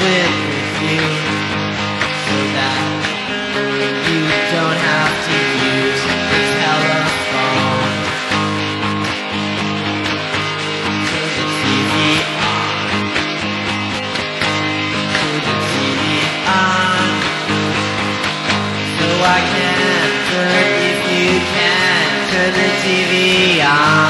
with you so that you don't have to use the telephone. Turn the TV on. Turn the TV on. So I can't turn if you can't turn the TV on.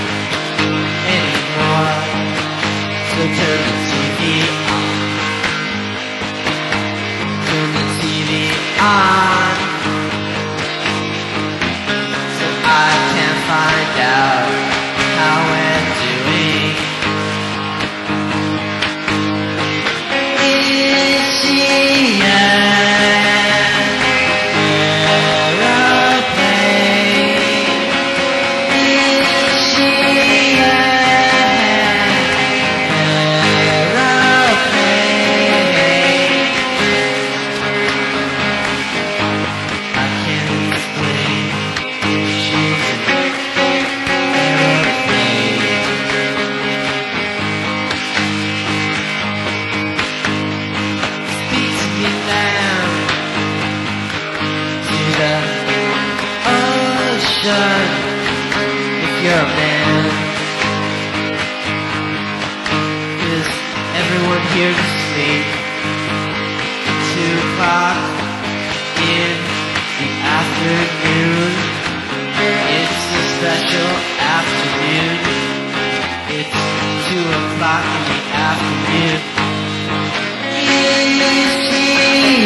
Ah. Again. Is everyone here to sleep? Two o'clock in the afternoon. It's a special afternoon. It's two o'clock in the afternoon. In the